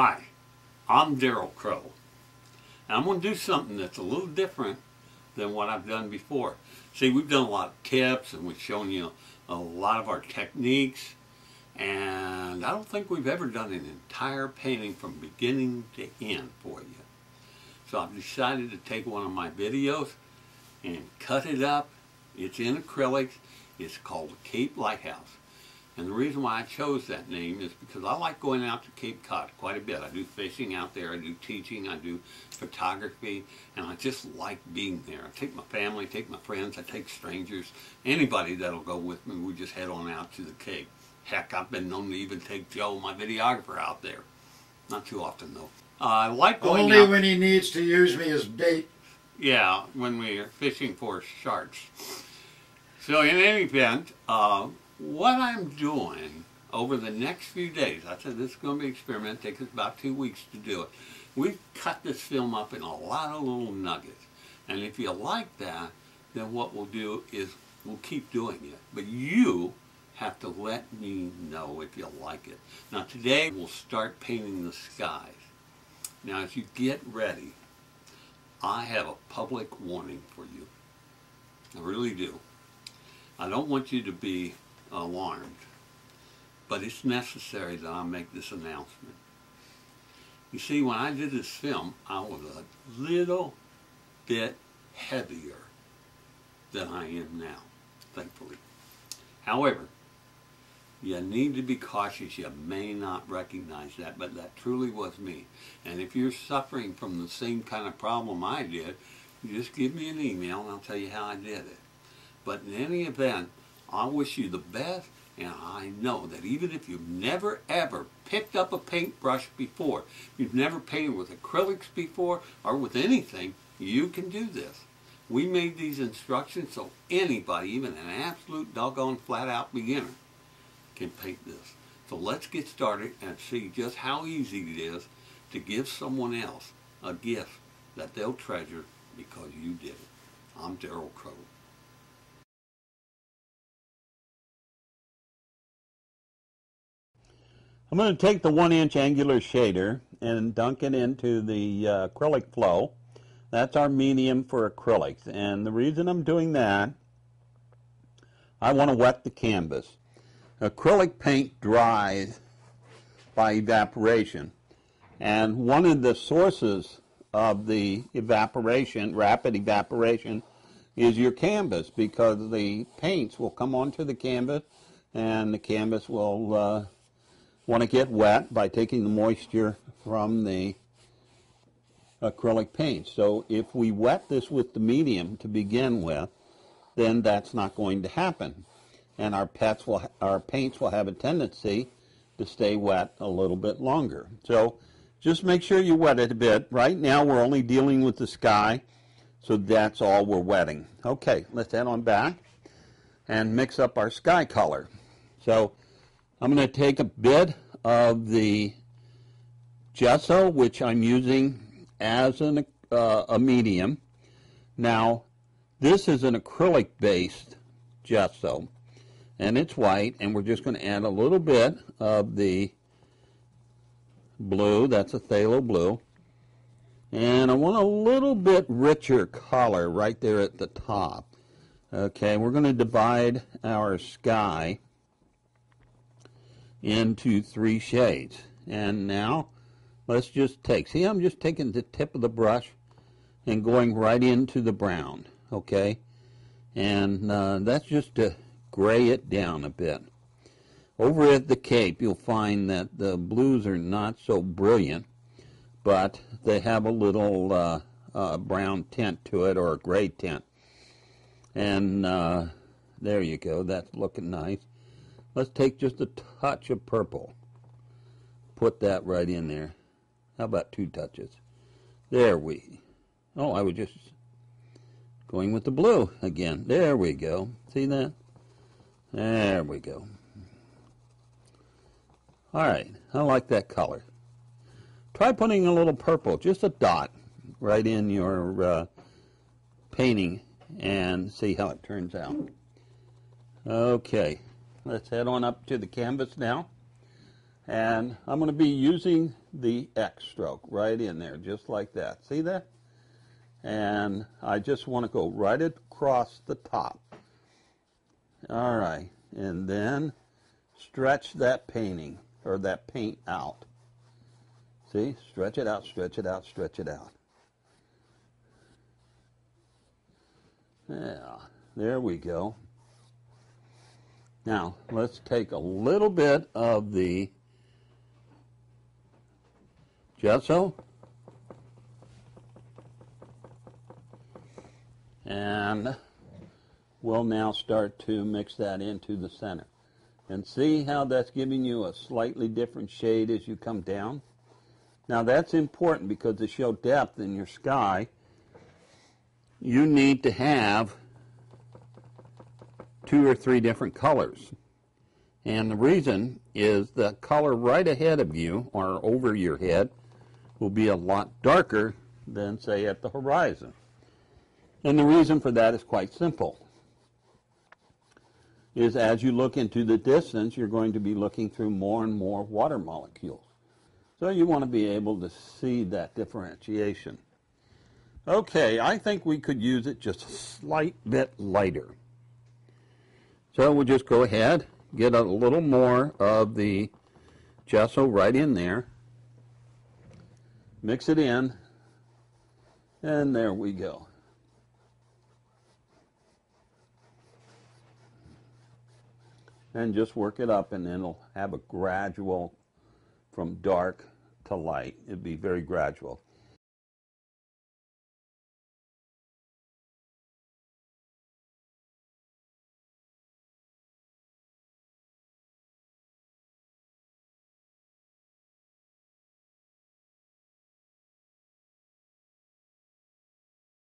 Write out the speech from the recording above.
Hi, I'm Darrell Crow. And I'm going to do something that's a little different than what I've done before. See, we've done a lot of tips and we've shown you a lot of our techniques. And I don't think we've ever done an entire painting from beginning to end for you. So I've decided to take one of my videos and cut it up. It's in acrylics. It's called Cape Lighthouse. And the reason why I chose that name is because I like going out to Cape Cod quite a bit. I do fishing out there, I do teaching, I do photography, and I just like being there. I take my family, I take my friends, I take strangers, anybody that'll go with me. We just head on out to the Cape. Heck, I've been known to even take Joe, my videographer, out there. Not too often, though. Uh, I like going Only out. when he needs to use me as bait. Yeah, when we are fishing for sharks. So in any event, uh, what I'm doing over the next few days, I said this is going to be an experiment, it takes us about two weeks to do it. We've cut this film up in a lot of little nuggets. And if you like that, then what we'll do is we'll keep doing it. But you have to let me know if you like it. Now today we'll start painting the skies. Now as you get ready, I have a public warning for you. I really do. I don't want you to be alarmed, but it's necessary that I make this announcement. You see, when I did this film, I was a little bit heavier than I am now, thankfully. However, you need to be cautious. You may not recognize that, but that truly was me. And if you're suffering from the same kind of problem I did, just give me an email and I'll tell you how I did it. But in any event, I wish you the best, and I know that even if you've never ever picked up a paintbrush before, you've never painted with acrylics before, or with anything, you can do this. We made these instructions so anybody, even an absolute doggone flat out beginner, can paint this. So let's get started and see just how easy it is to give someone else a gift that they'll treasure because you did it. I'm Darrell Crow. I'm going to take the one inch angular shader and dunk it into the uh, acrylic flow. That's our medium for acrylics. And the reason I'm doing that, I want to wet the canvas. Acrylic paint dries by evaporation. And one of the sources of the evaporation, rapid evaporation, is your canvas because the paints will come onto the canvas and the canvas will uh, want to get wet by taking the moisture from the acrylic paint. So if we wet this with the medium to begin with, then that's not going to happen. And our pets will, our paints will have a tendency to stay wet a little bit longer. So just make sure you wet it a bit. Right now we're only dealing with the sky, so that's all we're wetting. Okay, let's head on back and mix up our sky color. So I'm going to take a bit of the gesso, which I'm using as an, uh, a medium. Now, this is an acrylic-based gesso, and it's white, and we're just going to add a little bit of the blue, that's a phthalo blue, and I want a little bit richer color right there at the top. Okay, we're going to divide our sky into three shades. And now let's just take, see I'm just taking the tip of the brush and going right into the brown, okay? And uh, that's just to gray it down a bit. Over at the Cape, you'll find that the blues are not so brilliant, but they have a little uh, uh, brown tint to it or a gray tint. And uh, there you go, that's looking nice. Let's take just a touch of purple. Put that right in there. How about two touches? There we. Oh, I was just going with the blue again. There we go. See that? There we go. All right, I like that color. Try putting a little purple, just a dot, right in your uh, painting and see how it turns out. Okay, let's head on up to the canvas now. And I'm going to be using the X stroke right in there, just like that. See that? And I just want to go right across the top. All right, and then stretch that painting or that paint out. See, stretch it out, stretch it out, stretch it out. Yeah, there we go. Now, let's take a little bit of the gesso and we'll now start to mix that into the center. And see how that's giving you a slightly different shade as you come down? Now that's important because to show depth in your sky, you need to have two or three different colors. And the reason is the color right ahead of you or over your head will be a lot darker than, say, at the horizon. And the reason for that is quite simple. Is as you look into the distance, you're going to be looking through more and more water molecules. So you want to be able to see that differentiation. Okay, I think we could use it just a slight bit lighter. So we'll just go ahead, get a little more of the gesso right in there, mix it in, and there we go. And just work it up and then it'll have a gradual from dark to light. It'd be very gradual.